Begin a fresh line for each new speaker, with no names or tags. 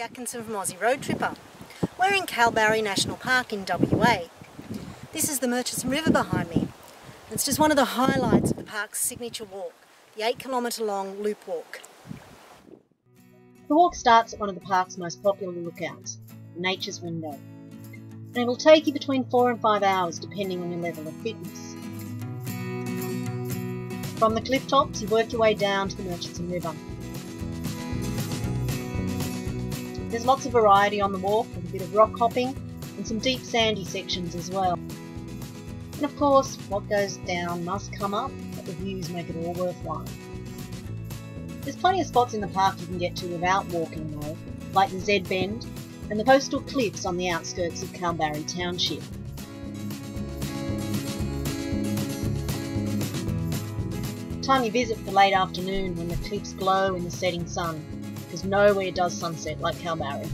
Hanson from Aussie Road Tripper. We're in Kalbarri National Park in WA. This is the Murchison River behind me. It's just one of the highlights of the park's signature walk, the 8 kilometre long loop walk. The walk starts at one of the park's most popular lookouts, Nature's Window. And it'll take you between 4 and 5 hours depending on your level of fitness. From the cliff tops, you work your way down to the Murchison River. There's lots of variety on the walk, with a bit of rock hopping and some deep sandy sections as well. And of course, what goes down must come up, but the views make it all worthwhile. There's plenty of spots in the park you can get to without walking though, like the Z Bend and the coastal cliffs on the outskirts of Kalbarri Township. time you visit for late afternoon when the cliffs glow in the setting sun, because nowhere does sunset like Kalbarri.